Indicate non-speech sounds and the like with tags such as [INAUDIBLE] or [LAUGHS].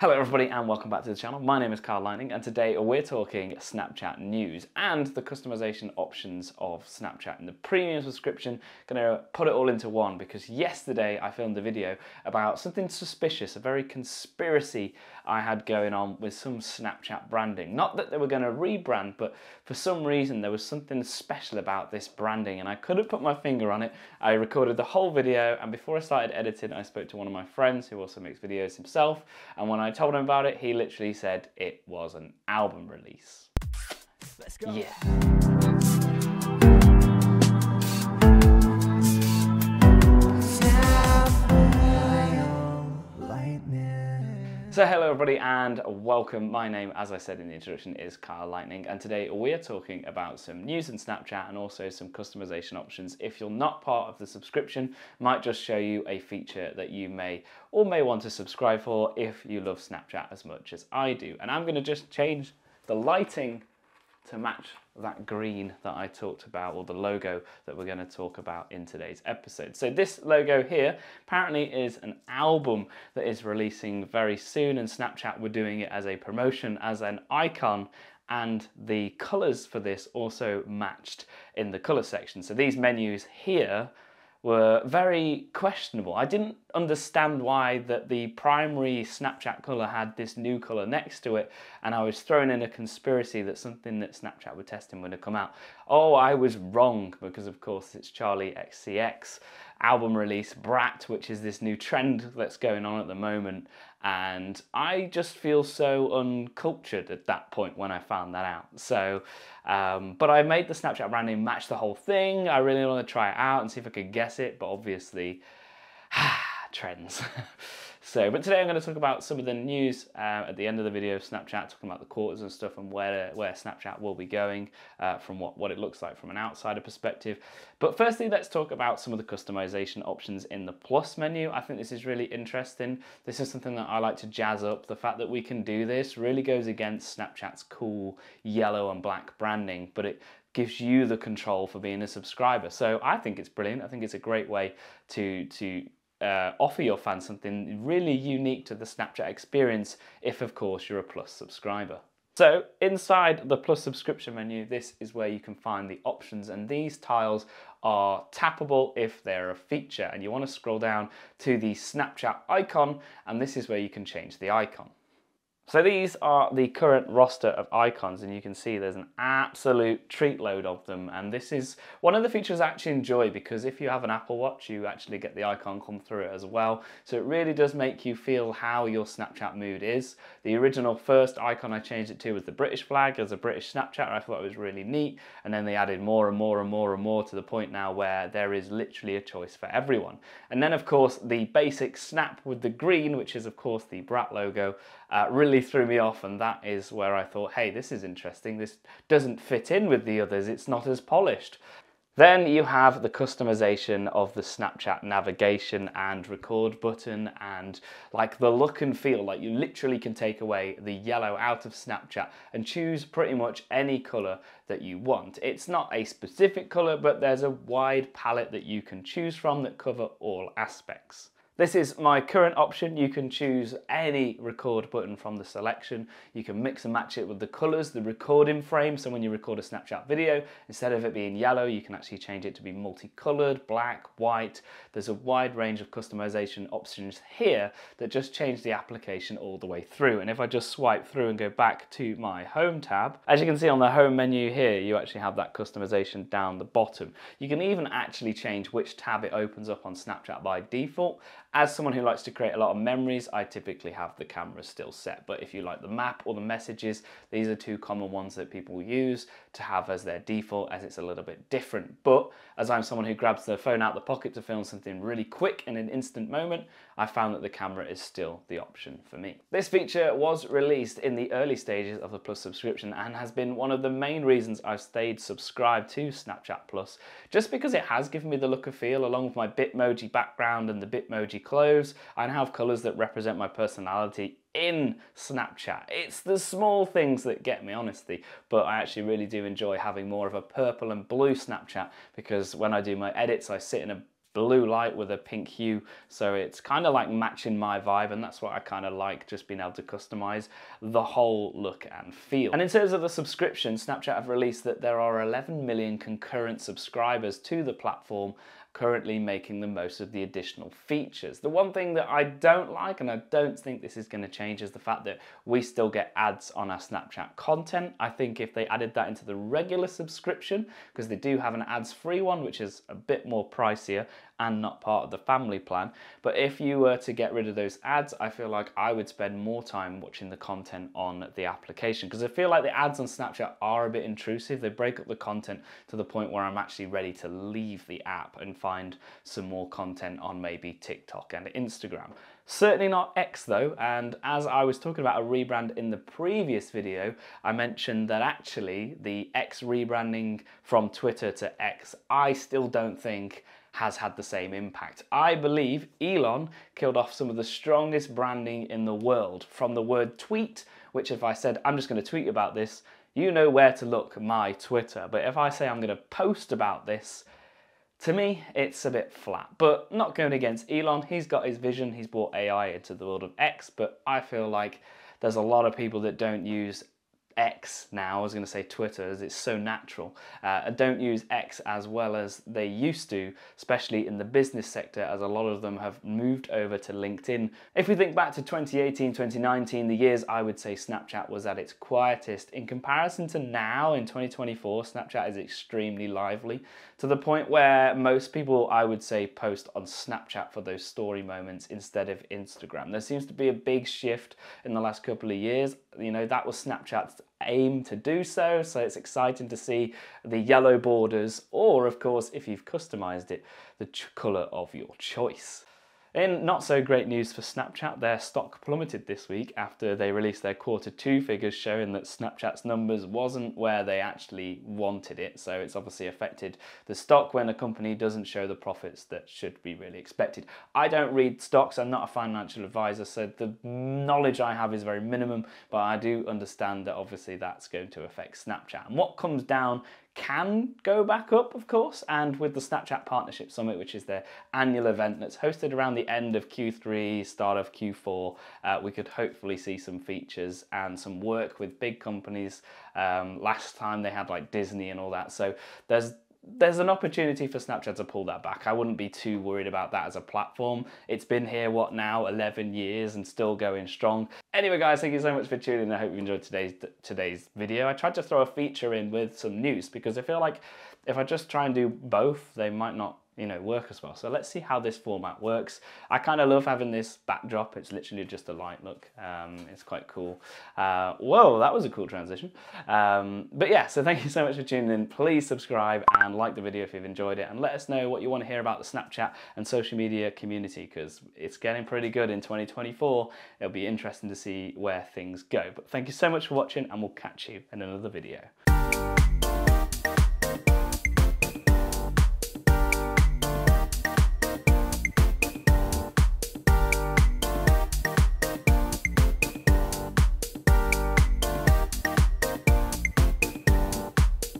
Hello everybody and welcome back to the channel. My name is Kyle Lightning and today we're talking Snapchat news and the customization options of Snapchat and the premium subscription. Gonna put it all into one because yesterday I filmed a video about something suspicious, a very conspiracy I had going on with some Snapchat branding. Not that they were gonna rebrand, but for some reason there was something special about this branding and I couldn't put my finger on it. I recorded the whole video and before I started editing I spoke to one of my friends who also makes videos himself and when I told him about it, he literally said it was an album release. Let's go. Yeah. So hello everybody and welcome. My name, as I said in the introduction, is Kyle Lightning and today we're talking about some news in Snapchat and also some customization options. If you're not part of the subscription, might just show you a feature that you may or may want to subscribe for if you love Snapchat as much as I do. And I'm going to just change the lighting to match that green that I talked about, or the logo that we're going to talk about in today's episode. So, this logo here apparently is an album that is releasing very soon, and Snapchat were doing it as a promotion, as an icon. And the colors for this also matched in the color section. So, these menus here were very questionable. I didn't understand why that the primary Snapchat color had this new color next to it, and I was thrown in a conspiracy that something that Snapchat were testing would have come out. Oh, I was wrong because of course it's Charli XCX album release Brat, which is this new trend that's going on at the moment. And I just feel so uncultured at that point when I found that out. So, um, but I made the Snapchat branding match the whole thing. I really want to try it out and see if I could guess it, but obviously, trends. [LAUGHS] So, but today I'm going to talk about some of the news uh, at the end of the video of Snapchat, talking about the quarters and stuff and where where Snapchat will be going uh, from what, what it looks like from an outsider perspective. But firstly, let's talk about some of the customization options in the plus menu. I think this is really interesting. This is something that I like to jazz up. The fact that we can do this really goes against Snapchat's cool yellow and black branding, but it gives you the control for being a subscriber. So I think it's brilliant. I think it's a great way to to uh, offer your fans something really unique to the Snapchat experience if, of course, you're a Plus subscriber. So inside the Plus subscription menu, this is where you can find the options and these tiles are tappable if they're a feature and you want to scroll down to the Snapchat icon and this is where you can change the icon. So these are the current roster of icons and you can see there's an absolute treat load of them and this is one of the features I actually enjoy because if you have an Apple Watch you actually get the icon come through it as well so it really does make you feel how your Snapchat mood is. The original first icon I changed it to was the British flag as a British Snapchat I thought it was really neat and then they added more and more and more and more to the point now where there is literally a choice for everyone. And then of course the basic snap with the green which is of course the Brat logo uh, really threw me off, and that is where I thought, hey, this is interesting. This doesn't fit in with the others, it's not as polished. Then you have the customization of the Snapchat navigation and record button and like the look and feel, like you literally can take away the yellow out of Snapchat and choose pretty much any color that you want. It's not a specific color, but there's a wide palette that you can choose from that cover all aspects. This is my current option. You can choose any record button from the selection. You can mix and match it with the colors, the recording frame. So when you record a Snapchat video, instead of it being yellow, you can actually change it to be multicolored, black, white. There's a wide range of customization options here that just change the application all the way through. And if I just swipe through and go back to my home tab, as you can see on the home menu here, you actually have that customization down the bottom. You can even actually change which tab it opens up on Snapchat by default as someone who likes to create a lot of memories, I typically have the camera still set. But if you like the map or the messages, these are two common ones that people use to have as their default as it's a little bit different. But as I'm someone who grabs the phone out the pocket to film something really quick in an instant moment, I found that the camera is still the option for me. This feature was released in the early stages of the Plus subscription and has been one of the main reasons I've stayed subscribed to Snapchat Plus, just because it has given me the look and feel along with my Bitmoji background and the Bitmoji clothes. I have colours that represent my personality in Snapchat. It's the small things that get me, honestly, but I actually really do enjoy having more of a purple and blue Snapchat because when I do my edits, I sit in a blue light with a pink hue. So it's kind of like matching my vibe, and that's what I kind of like, just being able to customize the whole look and feel. And in terms of the subscription, Snapchat have released that there are 11 million concurrent subscribers to the platform currently making the most of the additional features. The one thing that I don't like, and I don't think this is going to change, is the fact that we still get ads on our Snapchat content. I think if they added that into the regular subscription, because they do have an ads free one, which is a bit more pricier, and not part of the family plan. But if you were to get rid of those ads, I feel like I would spend more time watching the content on the application because I feel like the ads on Snapchat are a bit intrusive. They break up the content to the point where I'm actually ready to leave the app and find some more content on maybe TikTok and Instagram. Certainly not X though, and as I was talking about a rebrand in the previous video, I mentioned that actually the X rebranding from Twitter to X, I still don't think has had the same impact. I believe Elon killed off some of the strongest branding in the world from the word tweet, which if I said, I'm just going to tweet about this, you know where to look, my Twitter. But if I say I'm going to post about this, to me, it's a bit flat. But not going against Elon, he's got his vision, he's brought AI into the world of X, but I feel like there's a lot of people that don't use X now, I was going to say Twitter, as it's so natural, uh, don't use X as well as they used to, especially in the business sector, as a lot of them have moved over to LinkedIn. If we think back to 2018, 2019, the years I would say Snapchat was at its quietest, in comparison to now in 2024, Snapchat is extremely lively to the point where most people, I would say, post on Snapchat for those story moments instead of Instagram. There seems to be a big shift in the last couple of years. You know, that was Snapchat's aim to do so. So it's exciting to see the yellow borders, or of course, if you've customized it, the color of your choice. In not so great news for Snapchat, their stock plummeted this week after they released their quarter two figures showing that Snapchat's numbers wasn't where they actually wanted it. So it's obviously affected the stock when a company doesn't show the profits that should be really expected. I don't read stocks, I'm not a financial advisor, so the knowledge I have is very minimum, but I do understand that obviously that's going to affect Snapchat. And what comes down can go back up, of course, and with the Snapchat Partnership Summit, which is their annual event that's hosted around the end of Q3, start of Q4, uh, we could hopefully see some features and some work with big companies. Um, last time they had like Disney and all that, so there's there's an opportunity for Snapchat to pull that back. I wouldn't be too worried about that as a platform. It's been here, what now, 11 years and still going strong. Anyway, guys, thank you so much for tuning in. I hope you enjoyed today's, today's video. I tried to throw a feature in with some news because I feel like if I just try and do both, they might not you know, work as well. So let's see how this format works. I kind of love having this backdrop. It's literally just a light look. Um, it's quite cool. Uh, whoa, that was a cool transition. Um, but yeah, so thank you so much for tuning in. Please subscribe and like the video if you've enjoyed it and let us know what you want to hear about the Snapchat and social media community because it's getting pretty good in 2024. It'll be interesting to see where things go. But thank you so much for watching and we'll catch you in another video.